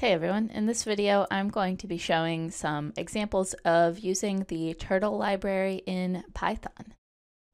Hey everyone, in this video I'm going to be showing some examples of using the turtle library in Python.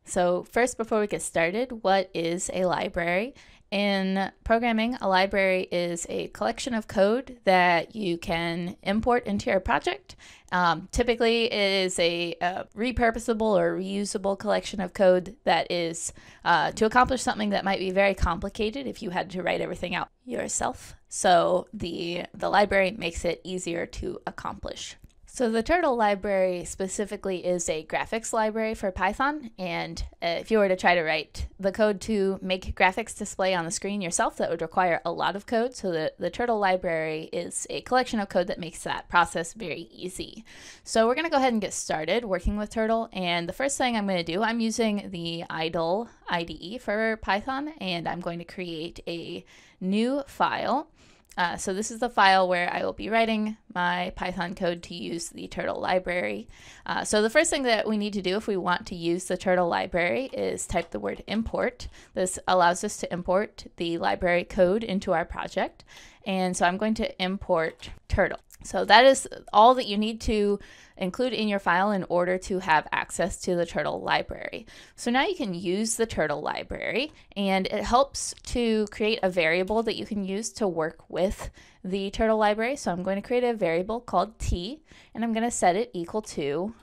So first before we get started, what is a library? In programming, a library is a collection of code that you can import into your project. Um, typically, it is a, a, repurposable or reusable collection of code that is uh, to accomplish something that might be very complicated if you had to write everything out yourself. So the the library makes it easier to accomplish. So the Turtle library specifically is a graphics library for Python, and uh, if you were to try to write the code to make graphics display on the screen yourself, that would require a lot of code. So the, the Turtle library is a collection of code that makes that process very easy. So we're going to go ahead and get started working with Turtle, and the first thing I'm going to do, I'm using the idle IDE for Python, and I'm going to create a new file. Uh, so this is the file where I will be writing my Python code to use the Turtle library. Uh, so the first thing that we need to do if we want to use the Turtle library is type the word import. This allows us to import the library code into our project. And so I'm going to import Turtle. So that is all that you need to include in your file in order to have access to the Turtle library. So now you can use the Turtle library and it helps to create a variable that you can use to work with the Turtle library. So I'm going to create a variable called t and I'm going to set it equal to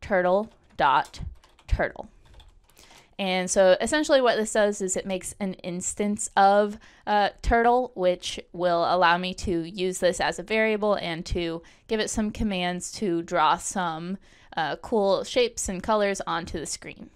turtle dot turtle. And so essentially what this does is it makes an instance of uh, turtle, which will allow me to use this as a variable and to give it some commands to draw some uh, cool shapes and colors onto the screen.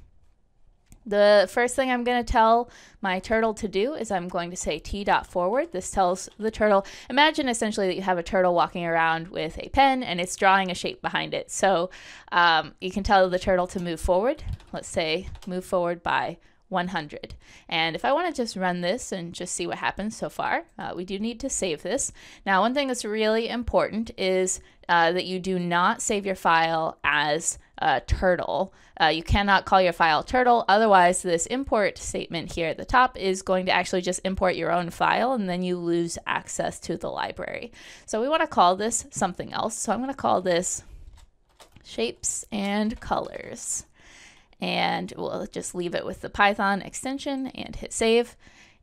The first thing I'm going to tell my turtle to do is I'm going to say t dot forward. This tells the turtle, imagine essentially that you have a turtle walking around with a pen and it's drawing a shape behind it. So um, you can tell the turtle to move forward. Let's say move forward by 100. And if I want to just run this and just see what happens so far, uh, we do need to save this. Now, one thing that's really important is uh, that you do not save your file as uh, turtle. Uh, you cannot call your file turtle, otherwise this import statement here at the top is going to actually just import your own file and then you lose access to the library. So we want to call this something else. So I'm going to call this shapes and colors and we'll just leave it with the Python extension and hit save.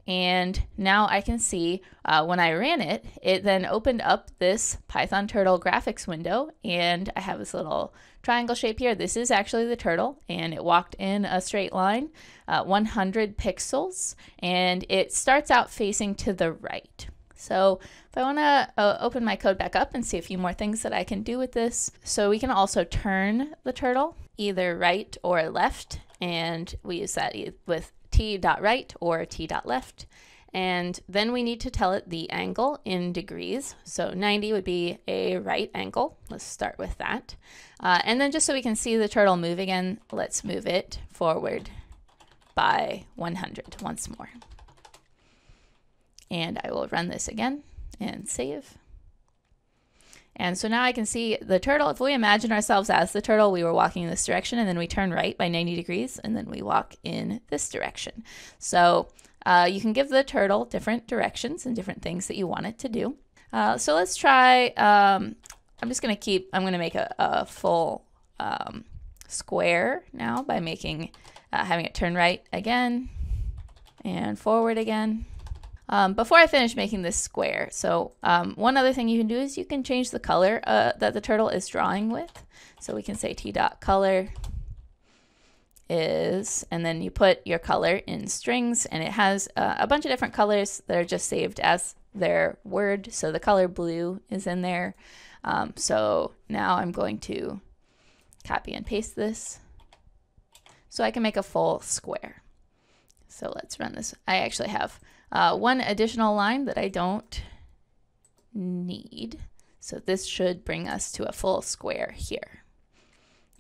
And now I can see uh, when I ran it, it then opened up this Python Turtle graphics window and I have this little triangle shape here. This is actually the turtle and it walked in a straight line, uh, 100 pixels, and it starts out facing to the right. So if I want to uh, open my code back up and see a few more things that I can do with this. So we can also turn the turtle either right or left, and we use that with t dot right or t dot left. And then we need to tell it the angle in degrees. So 90 would be a right angle. Let's start with that. Uh, and then just so we can see the turtle move again, let's move it forward by 100 once more. And I will run this again and save. And so now I can see the turtle. If we imagine ourselves as the turtle, we were walking in this direction and then we turn right by 90 degrees and then we walk in this direction. So uh, you can give the turtle different directions and different things that you want it to do. Uh, so let's try, um, I'm just going to keep, I'm going to make a, a full um, square now by making, uh, having it turn right again and forward again um, before I finish making this square, so um, one other thing you can do is you can change the color uh, that the turtle is drawing with. So we can say t dot color is, and then you put your color in strings, and it has uh, a bunch of different colors that are just saved as their word. So the color blue is in there. Um, so now I'm going to copy and paste this so I can make a full square. So let's run this. I actually have uh, one additional line that I don't need. So this should bring us to a full square here.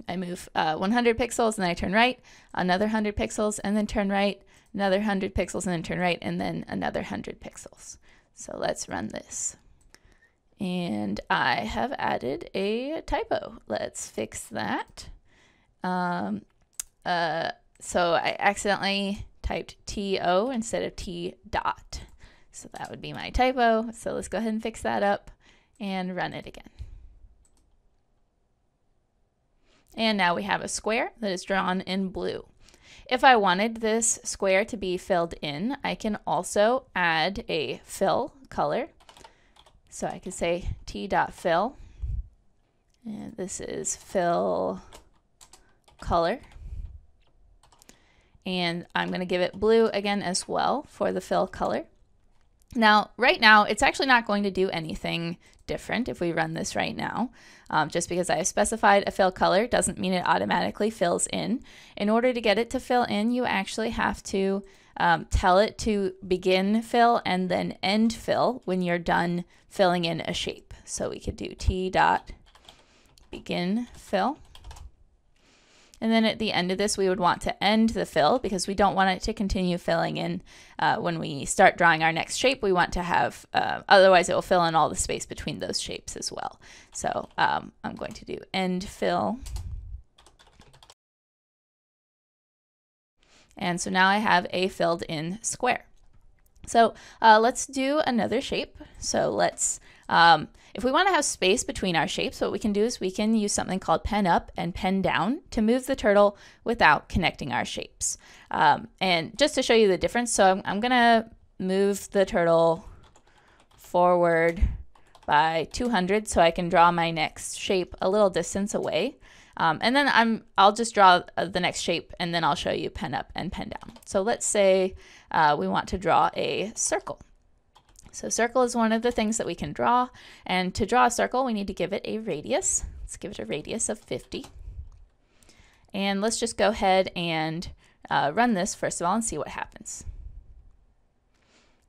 I move uh, 100 pixels and then I turn right, another 100 pixels and then turn right, another 100 pixels and then turn right, and then another 100 pixels. So let's run this. And I have added a typo. Let's fix that. Um, uh, so I accidentally typed TO instead of T dot. So that would be my typo. So let's go ahead and fix that up and run it again. And now we have a square that is drawn in blue. If I wanted this square to be filled in, I can also add a fill color. So I could say t.fill, and this is fill color. And I'm going to give it blue again as well for the fill color. Now, right now, it's actually not going to do anything different if we run this right now. Um, just because I have specified a fill color doesn't mean it automatically fills in. In order to get it to fill in, you actually have to um, tell it to begin fill and then end fill when you're done filling in a shape. So we could do t dot begin fill. And then at the end of this, we would want to end the fill because we don't want it to continue filling in uh, when we start drawing our next shape. We want to have, uh, otherwise it will fill in all the space between those shapes as well. So um, I'm going to do end fill. And so now I have a filled in square. So uh, let's do another shape. So let's, um, if we want to have space between our shapes, what we can do is we can use something called pen up and pen down to move the turtle without connecting our shapes. Um, and just to show you the difference, so I'm, I'm going to move the turtle forward by 200 so I can draw my next shape a little distance away. Um, and then I'm, I'll just draw uh, the next shape and then I'll show you pen up and pen down. So let's say uh, we want to draw a circle. So circle is one of the things that we can draw. And to draw a circle, we need to give it a radius. Let's give it a radius of 50. And let's just go ahead and uh, run this first of all and see what happens.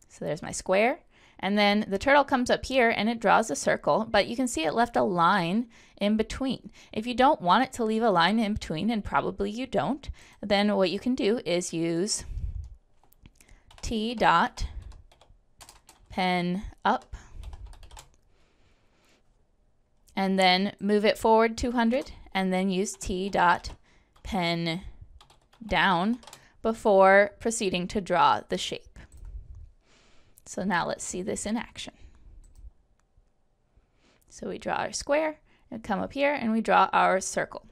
So there's my square. And then the turtle comes up here and it draws a circle, but you can see it left a line in between. If you don't want it to leave a line in between, and probably you don't, then what you can do is use t dot pen up and then move it forward 200 and then use t dot pen down before proceeding to draw the shape. So now let's see this in action. So we draw our square and come up here and we draw our circle.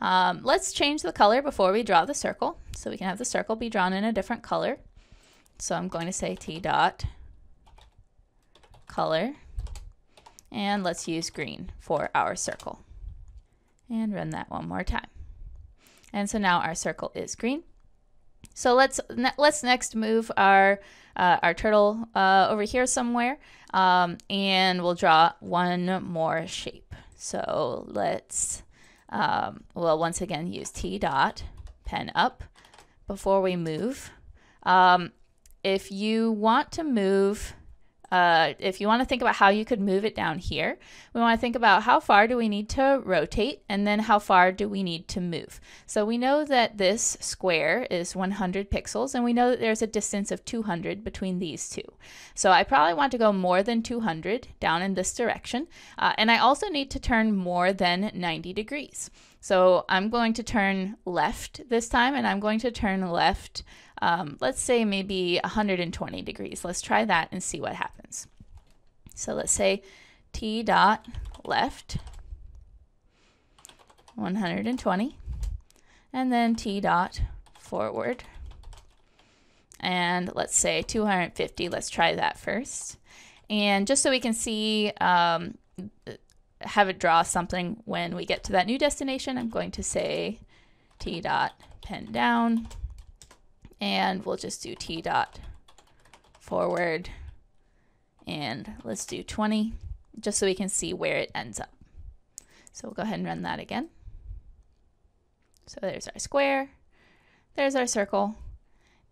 Um, let's change the color before we draw the circle. So we can have the circle be drawn in a different color. So I'm going to say T dot color. And let's use green for our circle. And run that one more time. And so now our circle is green. So let's ne let's next move our uh, our turtle uh, over here somewhere, um, and we'll draw one more shape. So let's um, well once again use T dot pen up before we move. Um, if you want to move uh, if you want to think about how you could move it down here, we want to think about how far do we need to rotate and then how far do we need to move. So we know that this square is 100 pixels and we know that there's a distance of 200 between these two. So I probably want to go more than 200 down in this direction. Uh, and I also need to turn more than 90 degrees. So I'm going to turn left this time and I'm going to turn left um, let's say maybe 120 degrees. Let's try that and see what happens. So let's say t dot left 120 and then t dot forward and let's say 250 let's try that first and just so we can see um, have it draw something when we get to that new destination I'm going to say t dot pen down and we'll just do t dot forward and let's do 20 just so we can see where it ends up. So we'll go ahead and run that again. So there's our square, there's our circle,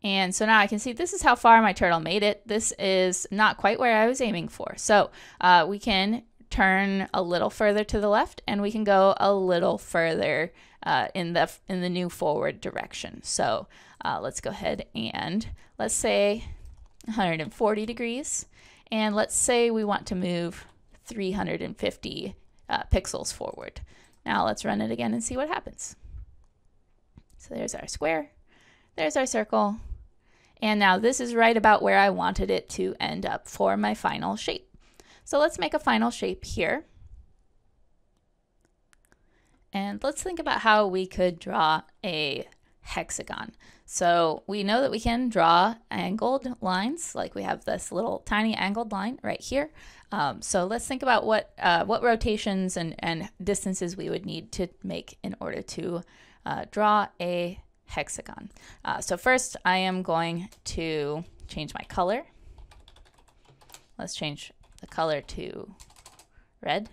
and so now I can see this is how far my turtle made it. This is not quite where I was aiming for. So uh, we can turn a little further to the left and we can go a little further uh, in the in the new forward direction. So uh, let's go ahead and let's say 140 degrees. And let's say we want to move 350 uh, pixels forward. Now let's run it again and see what happens. So there's our square, there's our circle, And now this is right about where I wanted it to end up for my final shape. So let's make a final shape here. And let's think about how we could draw a hexagon. So we know that we can draw angled lines, like we have this little tiny angled line right here. Um, so let's think about what uh, what rotations and, and distances we would need to make in order to uh, draw a hexagon. Uh, so first I am going to change my color. Let's change the color to red.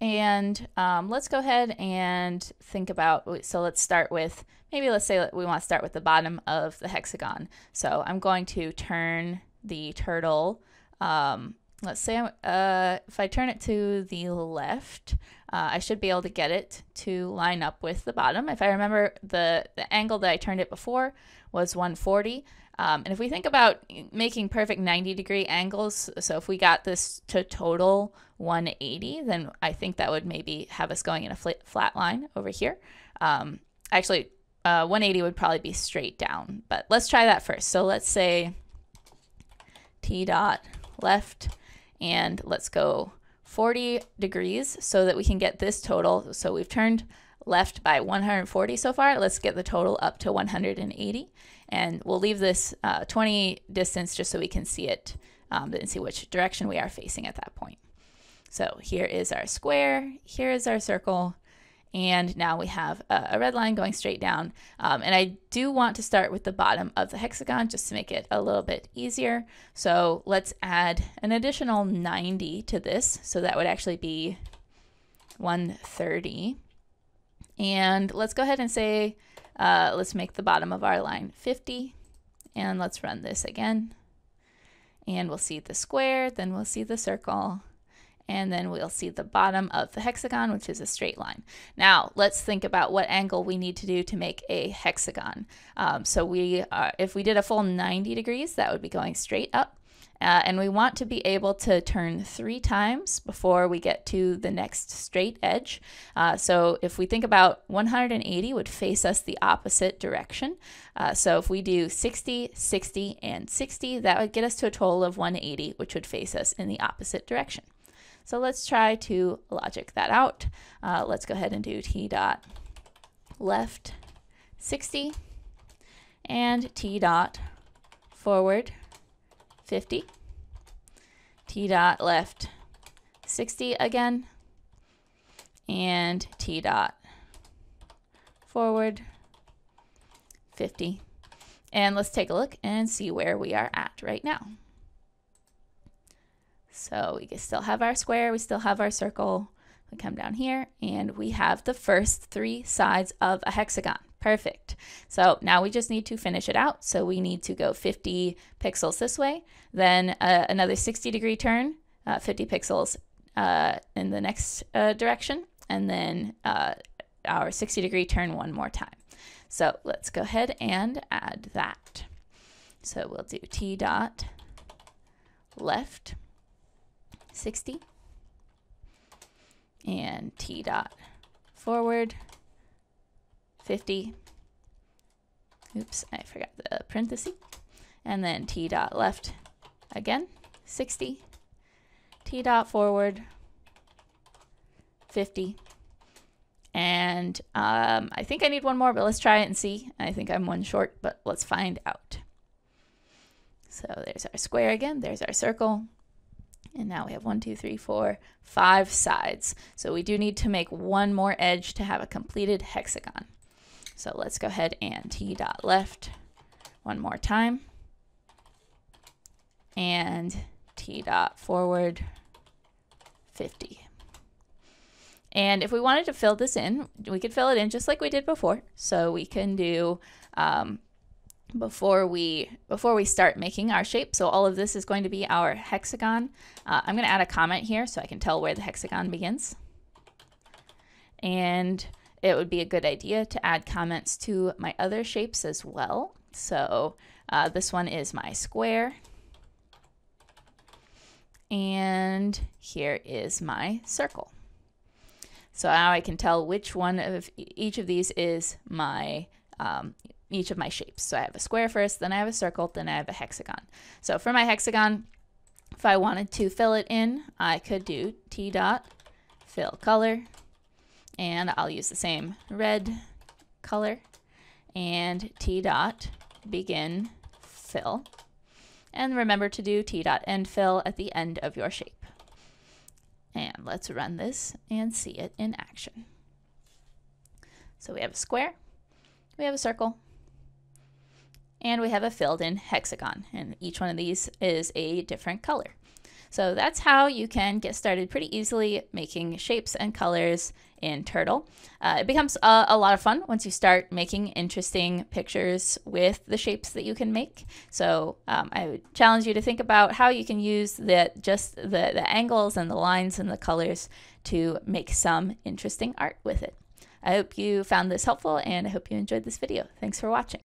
And um, let's go ahead and think about, so let's start with, maybe let's say that we want to start with the bottom of the hexagon. So I'm going to turn the turtle, um, let's say uh, if I turn it to the left, uh, I should be able to get it to line up with the bottom. If I remember the, the angle that I turned it before was 140. Um, and if we think about making perfect 90 degree angles, so if we got this to total 180, then I think that would maybe have us going in a flat, flat line over here. Um, actually, uh, 180 would probably be straight down, but let's try that first. So let's say t dot left, and let's go 40 degrees so that we can get this total. So we've turned left by 140 so far. Let's get the total up to 180. And we'll leave this uh, 20 distance just so we can see it um, and see which direction we are facing at that point. So here is our square, here is our circle, and now we have a, a red line going straight down. Um, and I do want to start with the bottom of the hexagon just to make it a little bit easier. So let's add an additional 90 to this. So that would actually be 130. And let's go ahead and say, uh, let's make the bottom of our line 50. And let's run this again. And we'll see the square, then we'll see the circle, and then we'll see the bottom of the hexagon, which is a straight line. Now, let's think about what angle we need to do to make a hexagon. Um, so we, uh, if we did a full 90 degrees, that would be going straight up. Uh, and we want to be able to turn three times before we get to the next straight edge. Uh, so if we think about 180 would face us the opposite direction. Uh, so if we do 60, 60, and 60, that would get us to a total of 180, which would face us in the opposite direction. So let's try to logic that out. Uh, let's go ahead and do t dot left 60 and t dot forward 50. T dot left 60 again. And T dot forward 50. And let's take a look and see where we are at right now. So we still have our square, we still have our circle. We come down here and we have the first three sides of a hexagon. Perfect. So now we just need to finish it out. So we need to go 50 pixels this way, then uh, another 60 degree turn, uh, 50 pixels uh, in the next uh, direction, and then uh, our 60 degree turn one more time. So let's go ahead and add that. So we'll do t dot left 60 and t dot forward 50. Oops, I forgot the parenthesis. And then t dot left again, 60. t dot forward, 50. And um, I think I need one more, but let's try it and see. I think I'm one short, but let's find out. So there's our square again. There's our circle. And now we have one, two, three, four, five sides. So we do need to make one more edge to have a completed hexagon. So let's go ahead and t dot left one more time. And t dot forward 50. And if we wanted to fill this in, we could fill it in just like we did before. So we can do um, before we before we start making our shape. So all of this is going to be our hexagon. Uh, I'm going to add a comment here so I can tell where the hexagon begins. And it would be a good idea to add comments to my other shapes as well. So uh, this one is my square. And here is my circle. So now I can tell which one of each of these is my um, each of my shapes. So I have a square first, then I have a circle, then I have a hexagon. So for my hexagon, if I wanted to fill it in, I could do T dot fill color, and I'll use the same red color, and T dot begin fill. And remember to do T dot end fill at the end of your shape. And let's run this and see it in action. So we have a square, we have a circle, and we have a filled in hexagon. And each one of these is a different color. So that's how you can get started pretty easily making shapes and colors in Turtle. Uh, it becomes a, a, lot of fun once you start making interesting pictures with the shapes that you can make. So um, I would challenge you to think about how you can use the, just the, the angles and the lines and the colors to make some interesting art with it. I hope you found this helpful and I hope you enjoyed this video. Thanks for watching.